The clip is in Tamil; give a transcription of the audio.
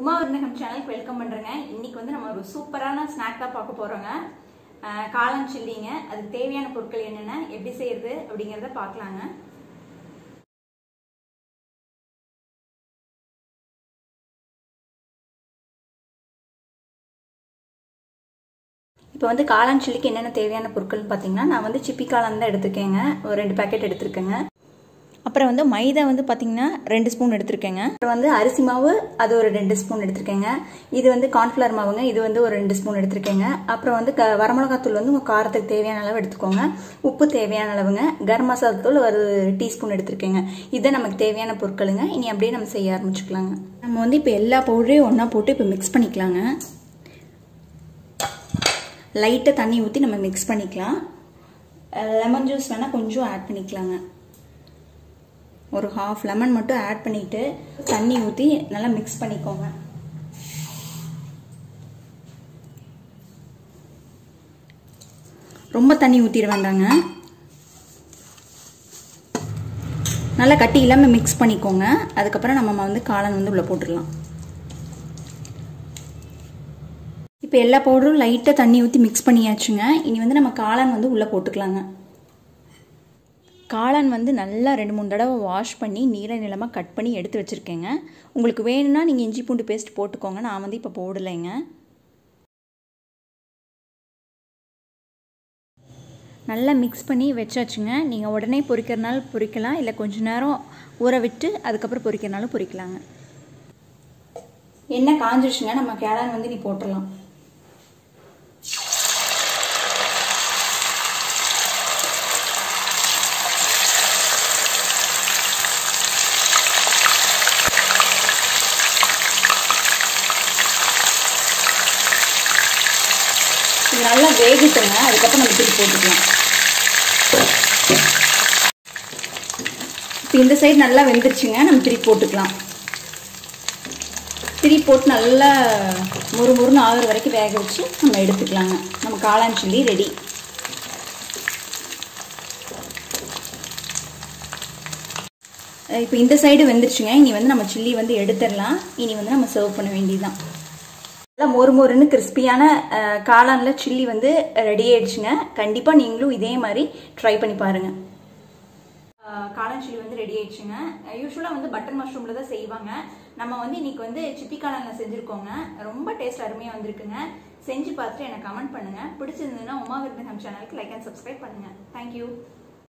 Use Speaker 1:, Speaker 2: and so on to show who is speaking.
Speaker 1: உமா விருந்தகம் சேனலுக்கு வெல்கம் பண்ணுறேங்க இன்னைக்கு வந்து நம்ம ஒரு சூப்பரான ஸ்நாக் தான் பார்க்க போகிறோங்க காளான் சில்லிங்க. அதுக்கு தேவையான பொருட்கள் என்னென்ன எப்படி செய்யறது அப்படிங்கிறத பார்க்கலாங்க. இப்போ வந்து காளான் சில்லிக்கு என்னென்ன தேவையான பொருட்கள்னு பார்த்தீங்கன்னா நான் வந்து சிப்பி காளான் தான் எடுத்துருக்கேங்க. ஒரு ரெண்டு பேக்கெட் எடுத்திருக்கேங்க. அப்புறம் வந்து மைதா வந்து பார்த்தீங்கன்னா ரெண்டு ஸ்பூன் எடுத்திருக்கேங்க. அப்புறம் வந்து அரிசி மாவு அது ஒரு ரெண்டு ஸ்பூன் எடுத்திருக்கேங்க. இது வந்து கார்ன்ஃப்ளவர் மாவுங்க இது வந்து ஒரு ரெண்டு ஸ்பூன் எடுத்திருக்கேங்க. அப்புறம் வந்து க வரமிளகாத்தூள் வந்து உங்கள் காரத்துக்கு தேவையான அளவு எடுத்துக்கோங்க. உப்பு தேவையான அளவுங்க. கரம் மசாலா தூள் ஒரு டீஸ்பூன் எடுத்திருக்கேங்க. இதுதான் நமக்கு தேவையான பொருட்களுங்க. இனி அப்படியே நம்ம செய்ய ஆரம்பிச்சுக்கலாங்க. நம்ம வந்து இப்போ எல்லா பவுடரையும் ஒன்றா போட்டு இப்போ மிக்ஸ் பண்ணிக்கலாங்க. லைட்டாக தண்ணி ஊற்றி நம்ம மிக்ஸ் பண்ணிக்கலாம். லெமன் ஜூஸ் வேணால் கொஞ்சம் ஆட் பண்ணிக்கலாங்க. ஒரு ஹாஃப் லெமன் மட்டும் ஆட் பண்ணிவிட்டு தண்ணி ஊற்றி நல்லா மிக்ஸ் பண்ணிக்கோங்க. ரொம்ப தண்ணி ஊற்றிட வேண்டாங்க. நல்லா கட்டி இல்லாமல் மிக்ஸ் பண்ணிக்கோங்க. அதுக்கப்புறம் நம்ம வந்து காளான் வந்து உள்ளே போட்டுடலாம். இப்போ எல்லா பவுடரும் லைட்டாக தண்ணி ஊற்றி மிக்ஸ் பண்ணியாச்சுங்க. இனி வந்து நம்ம காளான் வந்து உள்ளே போட்டுக்கலாங்க. காளான் வந்து நல்லா ரெண்டு மூணு தடவை வாஷ் பண்ணி நீல நிலமாக கட் பண்ணி எடுத்து வச்சுருக்கேங்க. உங்களுக்கு வேணும்னா நீங்கள் இஞ்சி பூண்டு பேஸ்ட் போட்டுக்கோங்க. நான் வந்து இப்போ போடலைங்க. நல்லா மிக்ஸ் பண்ணி வச்சாச்சுங்க. நீங்கள் உடனே பொரிக்கிறனாலும் பொரிக்கலாம் இல்லை கொஞ்ச நேரம் ஊற விட்டு அதுக்கப்புறம் பொரிக்கிறனாலும் பொரிக்கலாங்க என்ன காஞ்சிருச்சுங்க? நம்ம கேளான் வந்து நீ போட்டுடலாம். இது நல்லா வேகிட்டுங்க அதுக்கப்புறம் நம்ம திருப்பி போட்டுக்கலாம். இப்போ இந்த சைடு நல்லா வெந்துருச்சுங்க நம்ம திருப்பி போட்டுக்கலாம். திருப்பி போட்டு நல்லா முறு முறுன்னு ஆகிற வரைக்கும் வேக வச்சு நம்ம எடுத்துக்கலாங்க. நம்ம காளான் சில்லி ரெடி இப்போ இந்த சைடு வெந்துருச்சுங்க இனி வந்து நம்ம சில்லி வந்து எடுத்துடலாம். இனி வந்து நம்ம சர்வ் பண்ண வேண்டியதுதான். மொறு மொறுன்னு கிறிஸ்பியான காளானில் சில்லி வந்து ரெடி ஆயிடுச்சுங்க. கண்டிப்பாக நீங்களும் இதே மாதிரி ட்ரை பண்ணி பாருங்கள் காளான் சில்லி வந்து ரெடி ஆயிடுச்சுங்க. யூஸ்வலாக வந்து பட்டர் மஷ்ரூமில் தான் செய்வாங்க. நம்ம வந்து இன்னைக்கு வந்து சிப்பி காளானில் செஞ்சுருக்கோங்க. ரொம்ப டேஸ்ட் அருமையாக வந்திருக்குங்க. செஞ்சு பார்த்துட்டு எனக்கு கமெண்ட் பண்ணுங்கள் பிடிச்சிருந்ததுன்னா உமா விருந்தகம் சேனலுக்கு லைக் அண்ட் சப்ஸ்கிரைப் பண்ணுங்கள் தேங்க்யூ